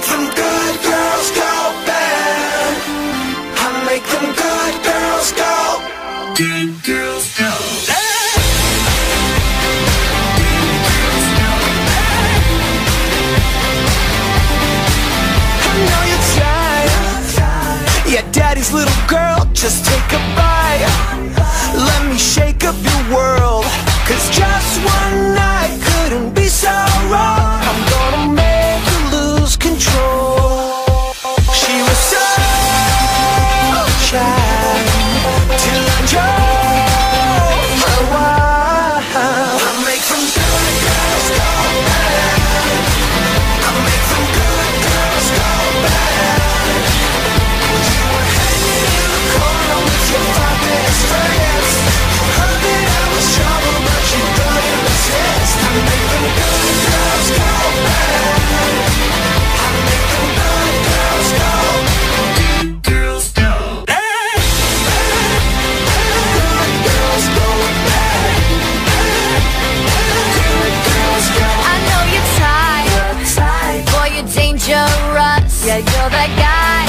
make them good girls go bad. I make them good girls go. Good girls go. I know you're tired. Yeah, daddy's little girl, just take a bite. Dangerous. Yeah, you're that guy.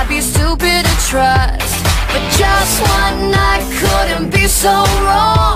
I'd be stupid to trust, but just one night couldn't be so wrong.